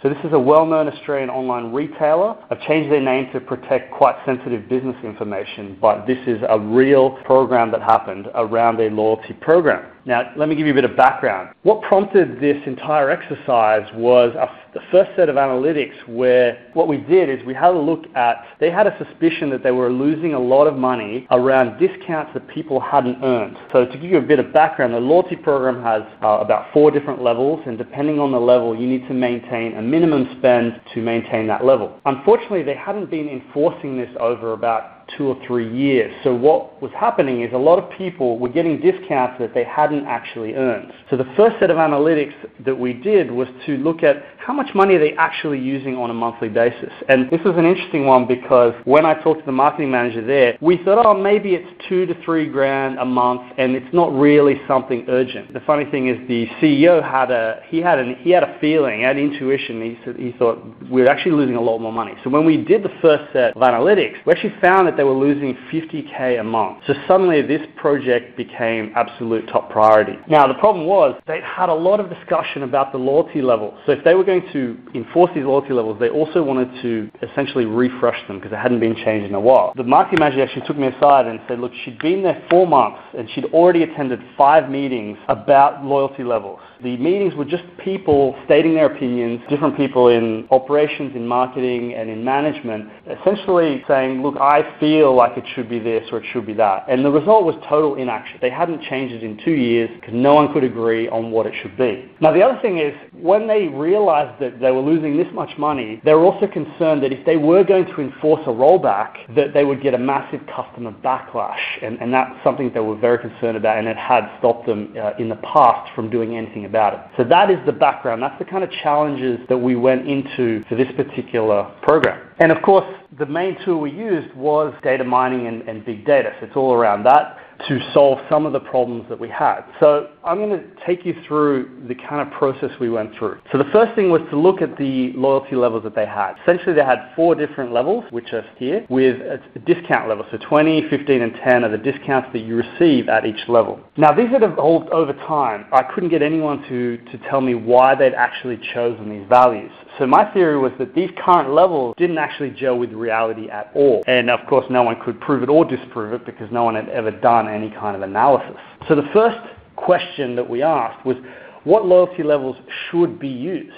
So this is a well-known Australian online retailer. I've changed their name to protect quite sensitive business information, but this is a real program that happened around their loyalty program. Now, let me give you a bit of background. What prompted this entire exercise was the first set of analytics where what we did is we had a look at, they had a suspicion that they were losing a lot of money around discounts that people hadn't earned. So to give you a bit of background, the loyalty program has uh, about four different levels, and depending on the level, you need to maintain a minimum spend to maintain that level. Unfortunately, they hadn't been enforcing this over about two or three years. So what was happening is a lot of people were getting discounts that they hadn't actually earned. So the first set of analytics that we did was to look at how much money are they actually using on a monthly basis. And this was an interesting one because when I talked to the marketing manager there, we thought, oh, maybe it's two to three grand a month and it's not really something urgent. The funny thing is the CEO had a, he had an, he had a feeling, had intuition. He, said, he thought we're actually losing a lot more money. So when we did the first set of analytics, we actually found that they were losing 50k a month. So suddenly this project became absolute top priority. Now the problem was they had a lot of discussion about the loyalty level. So if they were going to enforce these loyalty levels, they also wanted to essentially refresh them because they hadn't been changed in a while. The marketing manager actually took me aside and said, look, she'd been there four months and she'd already attended five meetings about loyalty levels. The meetings were just people stating their opinions, different people in operations, in marketing, and in management, essentially saying, look, I feel like it should be this or it should be that. And the result was total inaction. They hadn't changed it in two years because no one could agree on what it should be. Now, the other thing is, when they realized that they were losing this much money, they were also concerned that if they were going to enforce a rollback, that they would get a massive customer backlash. And, and that's something they were very concerned about, and it had stopped them uh, in the past from doing anything about it. So that is the background. That's the kind of challenges that we went into for this particular program. And of course, the main tool we used was data mining and, and big data. So it's all around that to solve some of the problems that we had. So I'm going to take you through the kind of process we went through. So the first thing was to look at the loyalty levels that they had. Essentially, they had four different levels, which are here, with a discount level. So 20, 15, and 10 are the discounts that you receive at each level. Now, these had evolved over time. I couldn't get anyone to, to tell me why they'd actually chosen these values. So my theory was that these current levels didn't actually gel with reality at all. And of course, no one could prove it or disprove it because no one had ever done any kind of analysis. So the first question that we asked was, what loyalty levels should be used?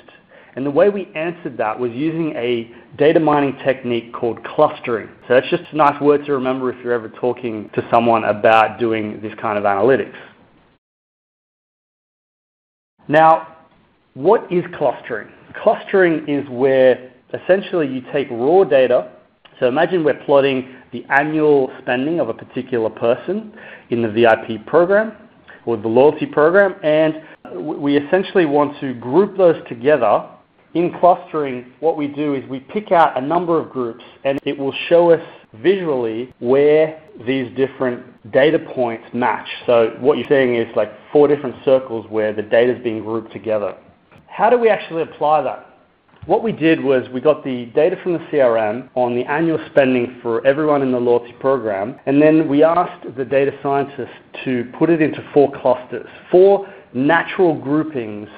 And the way we answered that was using a data mining technique called clustering. So that's just a nice word to remember if you're ever talking to someone about doing this kind of analytics. Now, what is clustering? Clustering is where essentially you take raw data. So imagine we're plotting the annual spending of a particular person in the VIP program or the loyalty program, and we essentially want to group those together. In clustering, what we do is we pick out a number of groups, and it will show us visually where these different data points match. So what you're seeing is like four different circles where the data is being grouped together. How do we actually apply that? What we did was we got the data from the CRM on the annual spending for everyone in the loyalty program, and then we asked the data scientists to put it into four clusters, four natural groupings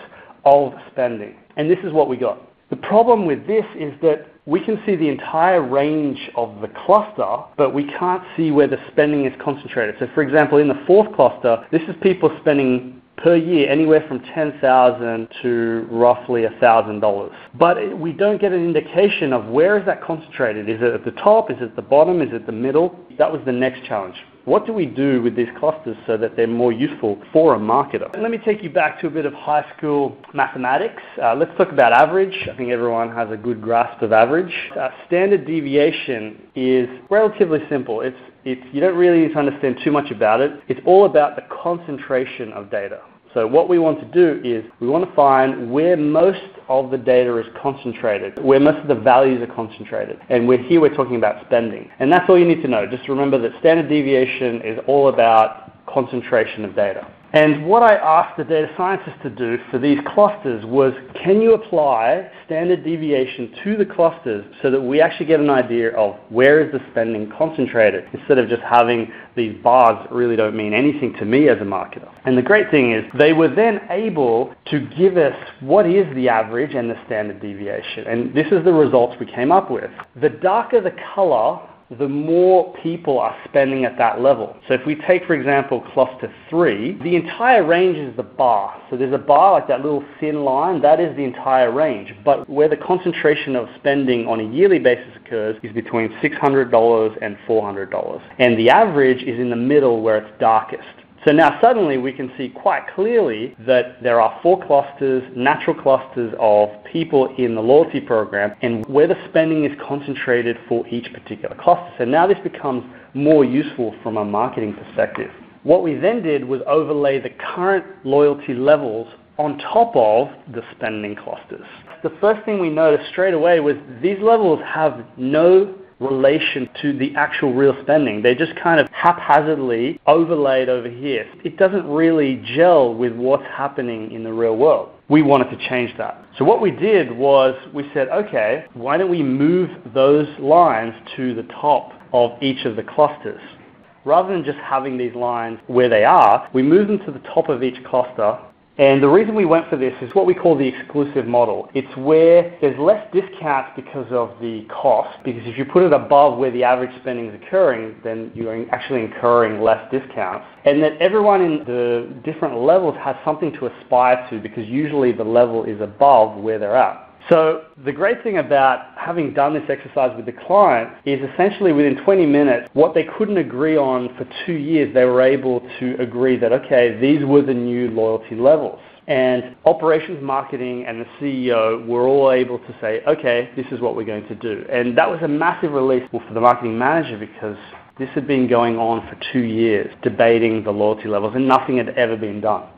of spending. And this is what we got. The problem with this is that we can see the entire range of the cluster, but we can't see where the spending is concentrated. So for example, in the fourth cluster, this is people spending per year anywhere from 10,000 to roughly $1,000. But we don't get an indication of where is that concentrated. Is it at the top? Is it at the bottom? Is it the middle? That was the next challenge. What do we do with these clusters so that they're more useful for a marketer? Let me take you back to a bit of high school mathematics. Uh, let's talk about average. I think everyone has a good grasp of average. Uh, standard deviation is relatively simple. It's, it's, you don't really need to understand too much about it. It's all about the concentration of data. So what we want to do is we want to find where most of the data is concentrated, where most of the values are concentrated. And we're, here we're talking about spending. And that's all you need to know. Just remember that standard deviation is all about concentration of data. And what I asked the data scientists to do for these clusters was, can you apply standard deviation to the clusters so that we actually get an idea of where is the spending concentrated instead of just having these bars that really don't mean anything to me as a marketer. And the great thing is they were then able to give us what is the average and the standard deviation. And this is the results we came up with. The darker the color, the more people are spending at that level. So if we take, for example, cluster 3, the entire range is the bar. So there's a bar like that little thin line, that is the entire range. But where the concentration of spending on a yearly basis occurs is between $600 and $400. And the average is in the middle where it's darkest. So now suddenly we can see quite clearly that there are four clusters, natural clusters of people in the loyalty program and where the spending is concentrated for each particular cluster. So now this becomes more useful from a marketing perspective. What we then did was overlay the current loyalty levels on top of the spending clusters. The first thing we noticed straight away was these levels have no relation to the actual real spending. They're just kind of haphazardly overlaid over here. It doesn't really gel with what's happening in the real world. We wanted to change that. So what we did was we said, okay, why don't we move those lines to the top of each of the clusters? Rather than just having these lines where they are, we move them to the top of each cluster and the reason we went for this is what we call the exclusive model. It's where there's less discounts because of the cost, because if you put it above where the average spending is occurring, then you're actually incurring less discounts. And that everyone in the different levels has something to aspire to because usually the level is above where they're at. So the great thing about having done this exercise with the client is essentially within 20 minutes, what they couldn't agree on for two years, they were able to agree that, okay, these were the new loyalty levels. And operations marketing and the CEO were all able to say, okay, this is what we're going to do. And that was a massive relief for the marketing manager because this had been going on for two years, debating the loyalty levels, and nothing had ever been done.